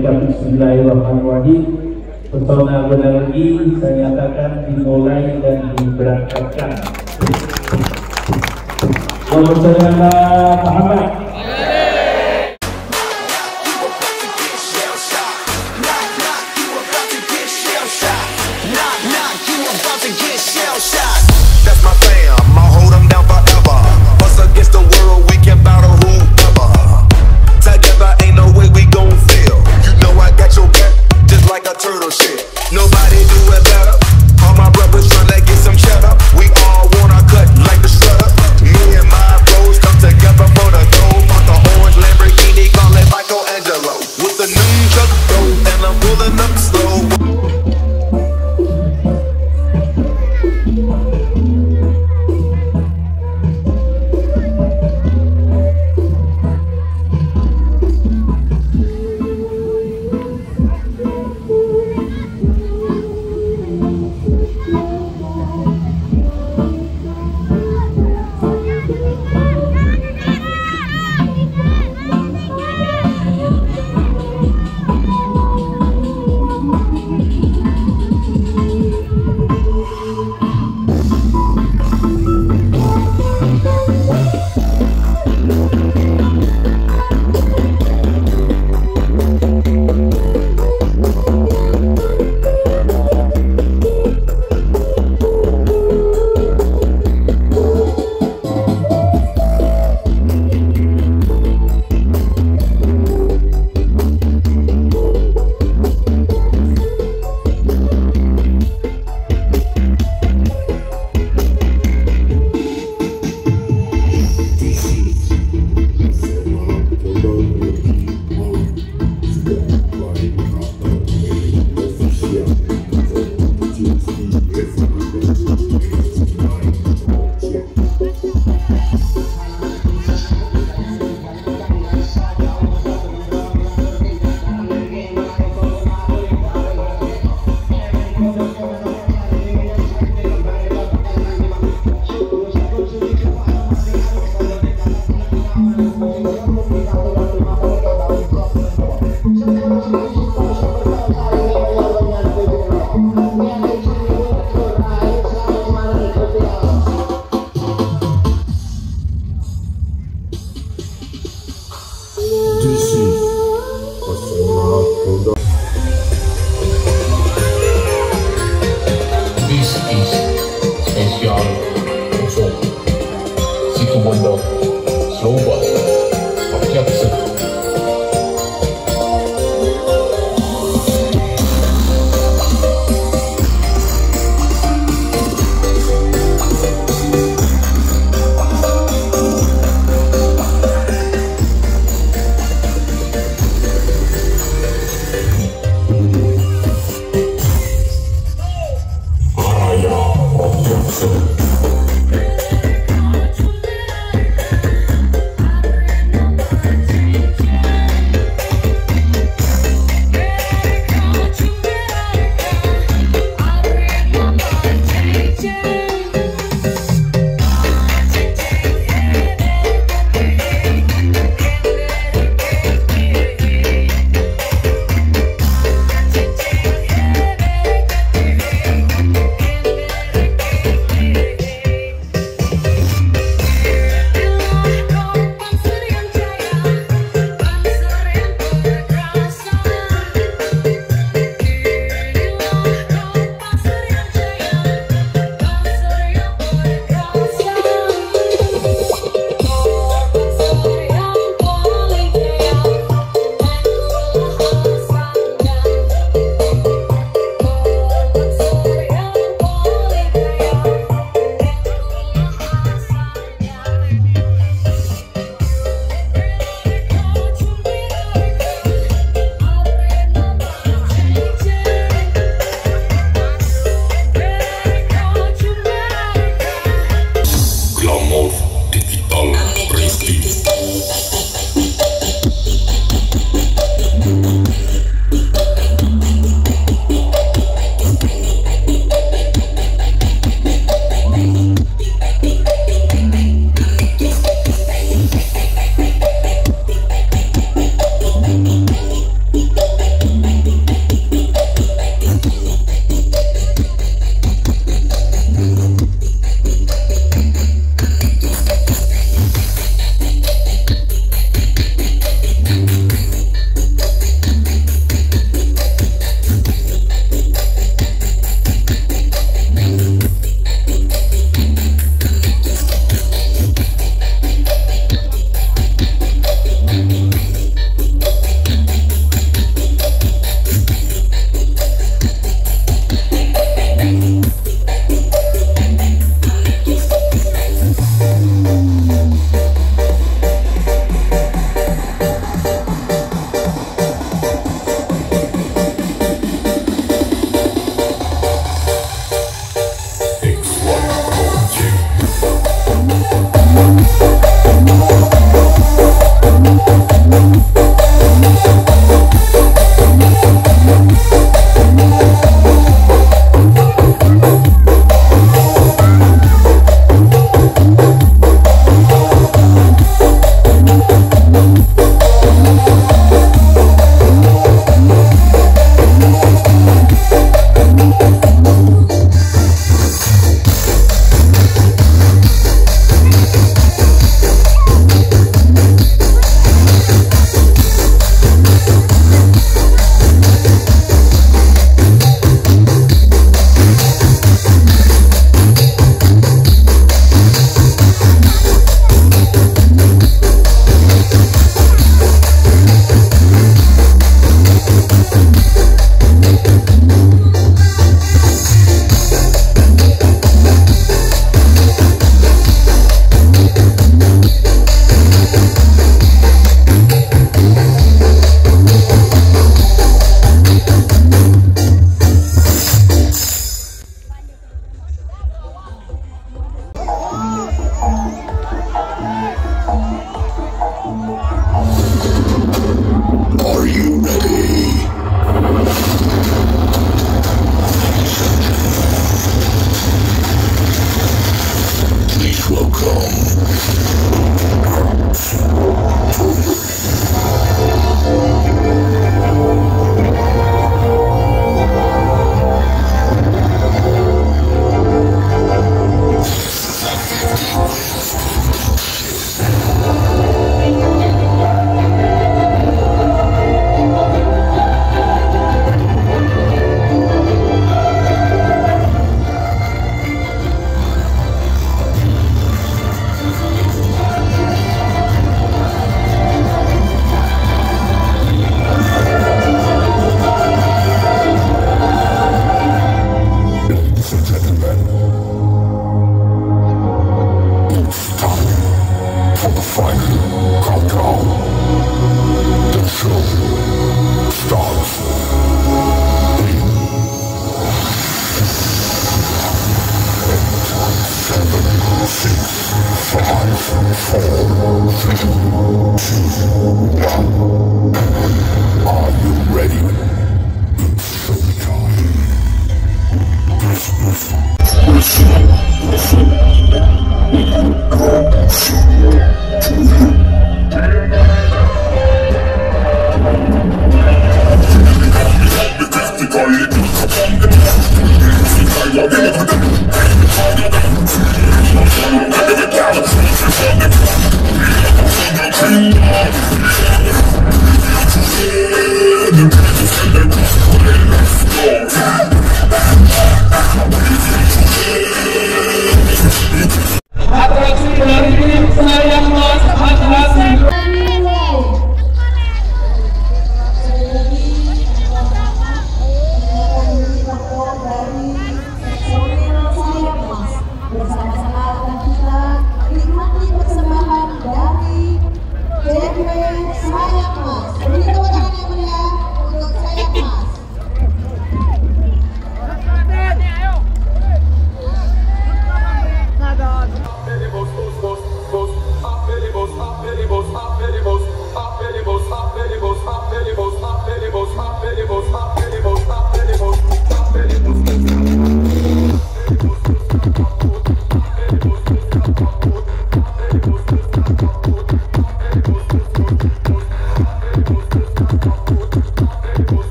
menyampaikan Bismillahirrahmanirrahim Pesona Benargi saya nyatakan dimulai dan diberangkatkan Selamat Waalaikumsalam Pak Ahmad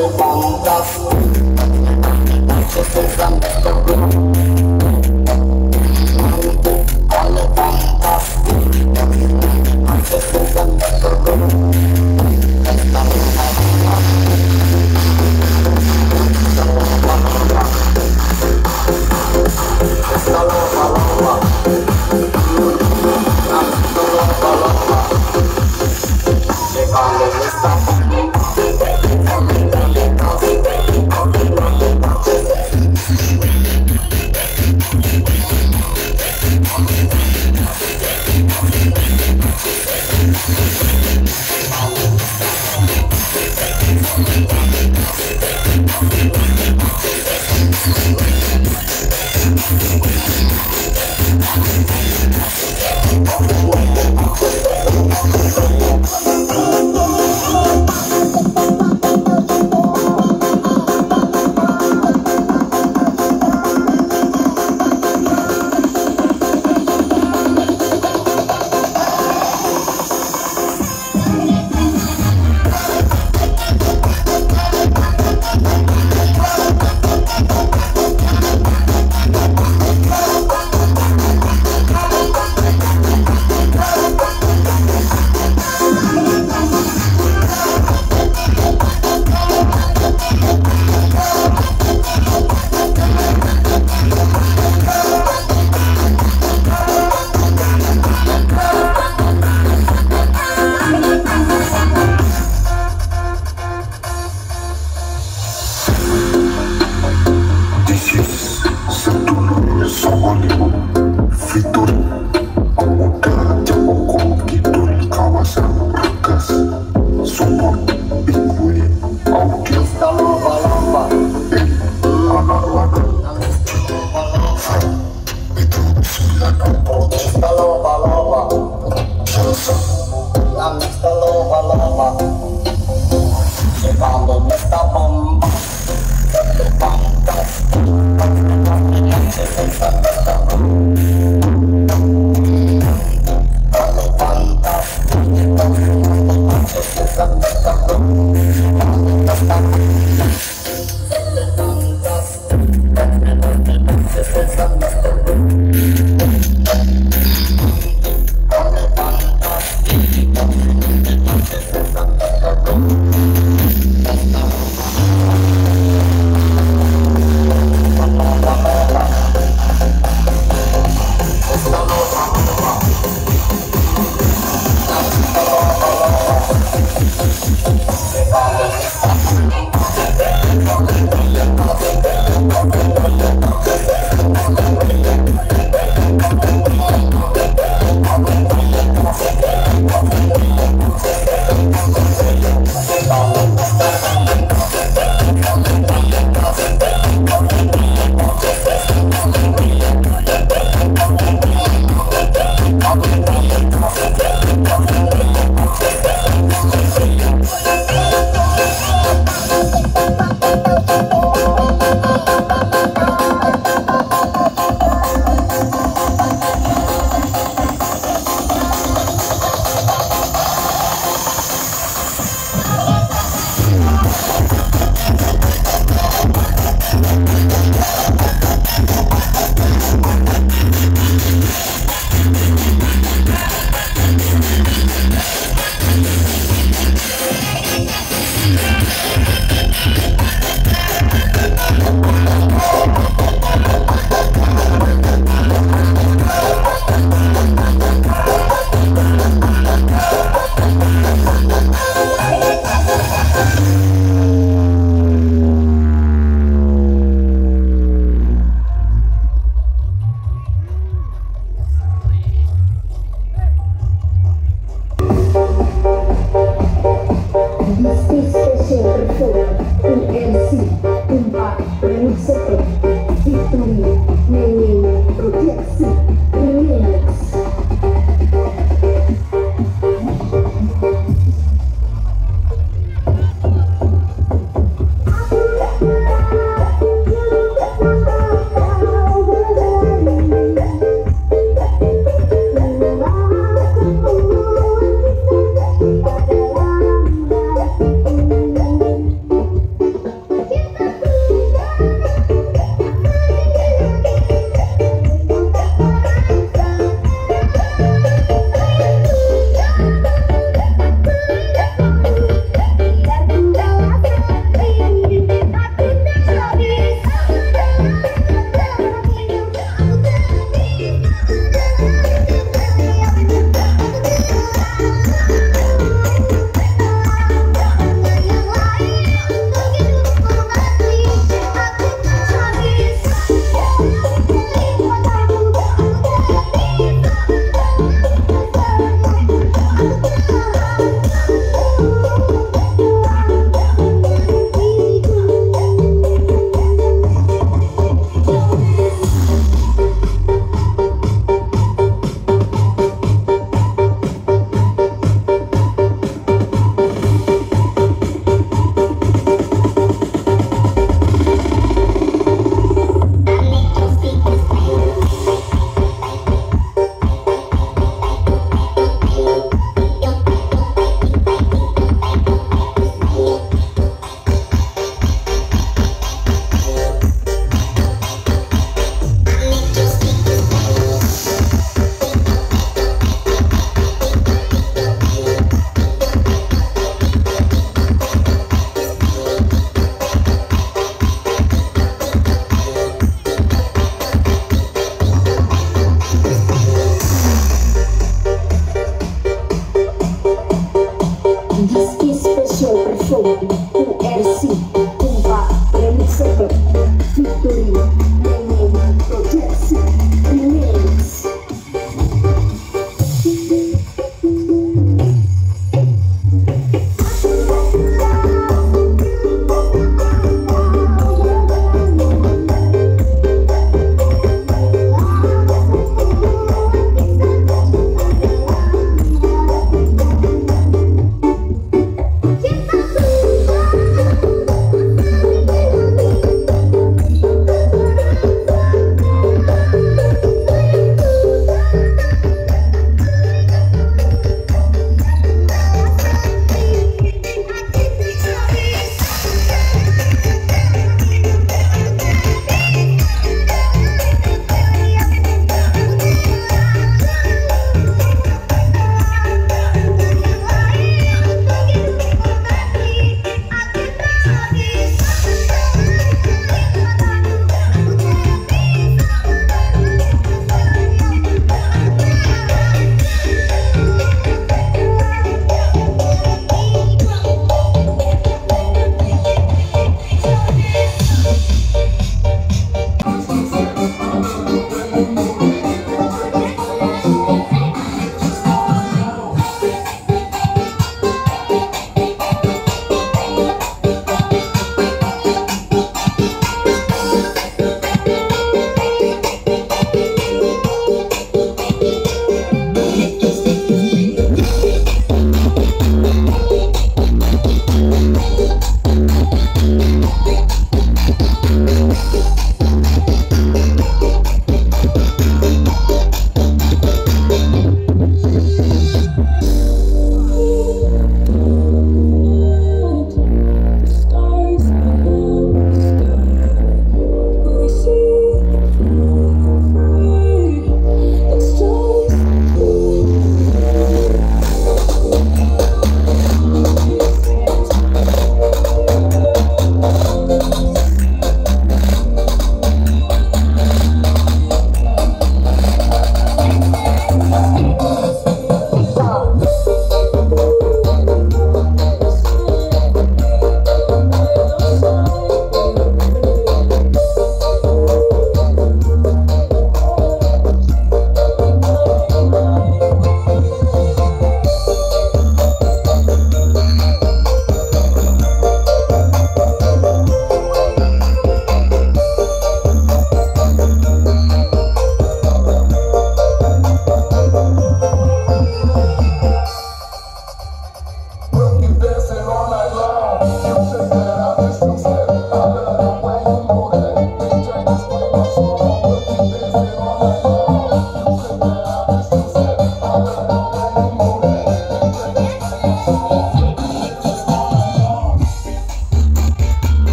the one love. This is wonderful.